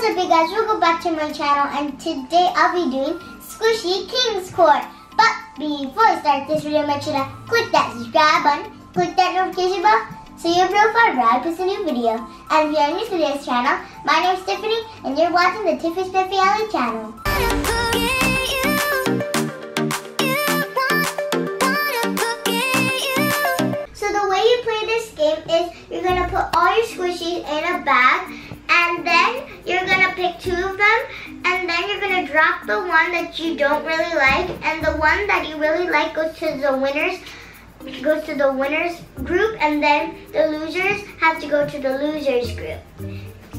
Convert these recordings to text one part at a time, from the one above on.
What's up you guys, welcome back to my channel and today I'll be doing Squishy King's Court. But before I start this video, make sure to click that subscribe button, click that notification bell so you're notified when I post a new video. And if you're new to this channel, my name's Tiffany and you're watching the Tiffany Spiffy LA channel. So the way you play this game is you're going to put all your squishies in a bag you're gonna pick two of them and then you're gonna drop the one that you don't really like and the one that you really like goes to the winners goes to the winners group and then the losers have to go to the losers group.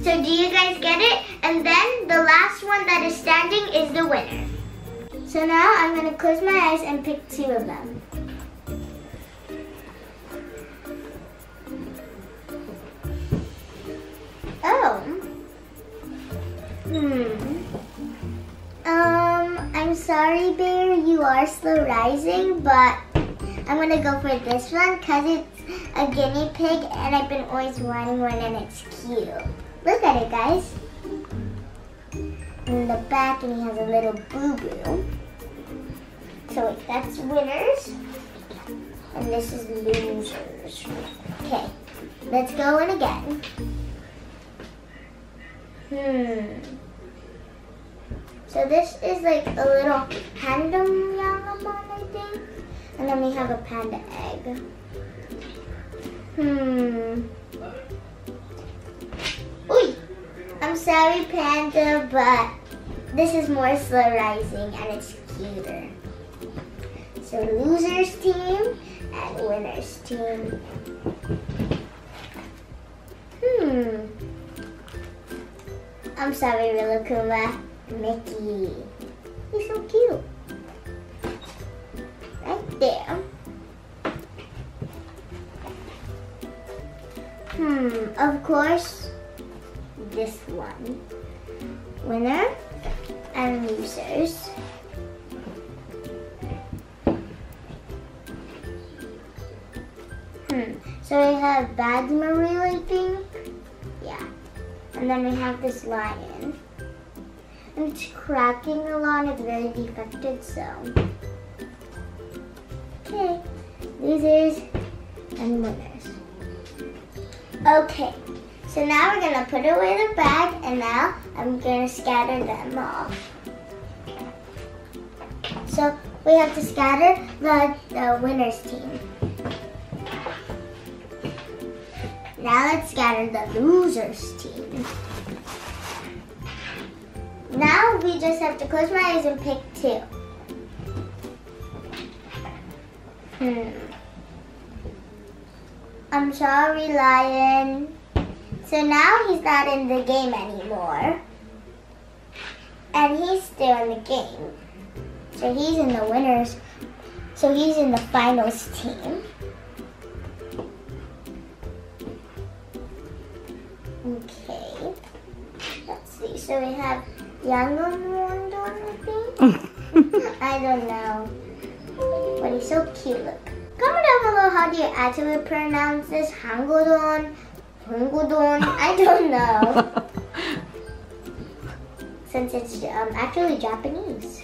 So do you guys get it? And then the last one that is standing is the winner. So now I'm gonna close my eyes and pick two of them. Sorry, Bear, you are slow rising, but I'm gonna go for this one because it's a guinea pig and I've been always wanting one and it's cute. Look at it, guys. In the back, and he has a little boo-boo. So wait, that's winners. And this is losers. Okay, let's go in again. Hmm. So this is like a little panda Yangamon, I think. And then we have a panda egg. Hmm. Uy! I'm sorry, panda, but this is more slow rising and it's cuter. So losers team and winners team. Hmm. I'm sorry, Rilakkuma. Mickey. He's so cute. Right there. Hmm, of course, this one. Winner and losers. Hmm, so we have Bad Marie, I think. Yeah. And then we have this lion. It's cracking a lot, it's very defected, so. Okay, losers and winners. Okay, so now we're gonna put away the bag and now I'm gonna scatter them off. So we have to scatter the, the winners team. Now let's scatter the losers team. Now we just have to close my eyes and pick two. Hmm. I'm sorry, Lion. So now he's not in the game anymore. And he's still in the game. So he's in the winners. So he's in the finals team. Okay. Let's see. So we have Yangon I don't know. But he's so cute. Look. Comment down below how do you actually pronounce this? Hangodon? Hungodon? I don't know. Since it's um, actually Japanese.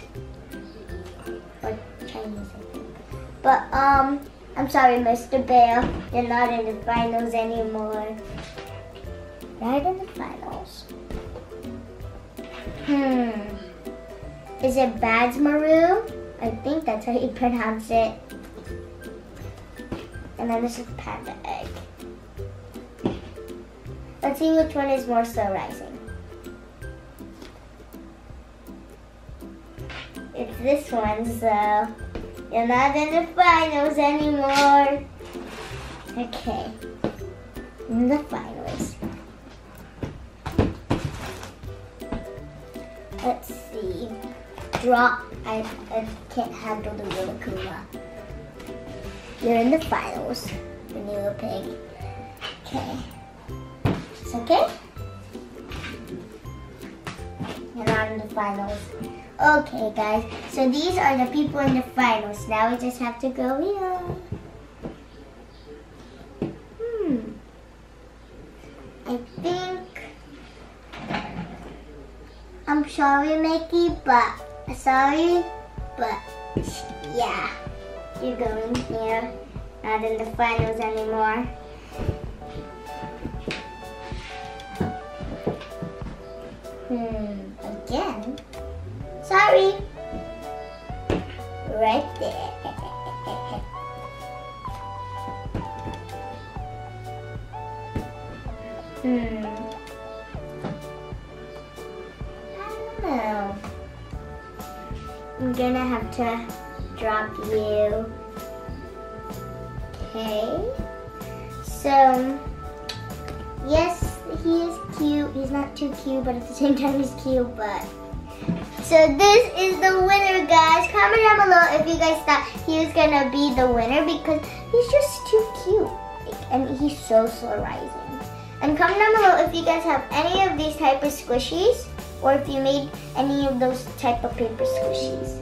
Or Chinese, I think. But, um, I'm sorry, Mr. Bear. You're not in the finals anymore. Right in the finals. Hmm. Is it Badtz-Maru? I think that's how you pronounce it. And then this is panda egg. Let's see which one is more slow rising. It's this one, so you're not in the finals anymore. Okay, in the finals. Let's see. Drop. I, I can't handle the Rilakkuma. You're in the finals, Vanilla Pig. Okay. It's okay? You're not in the finals. Okay, guys. So these are the people in the finals. Now we just have to go here. Hmm. I think I'm sorry, Mickey, but sorry, but yeah, you're going here, not in the finals anymore. Hmm, again? Sorry. Right there. Know. I'm gonna have to drop you. Okay. So, yes, he is cute. He's not too cute, but at the same time he's cute, but. So this is the winner, guys. Comment down below if you guys thought he was gonna be the winner because he's just too cute. And he's so slow rising. And comment down below if you guys have any of these type of squishies or if you made any of those type of paper squishies.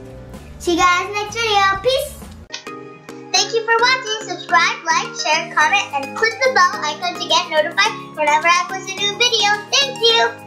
See you guys next video. Peace! Thank you for watching. Subscribe, like, share, comment, and click the bell icon to get notified whenever I post a new video. Thank you!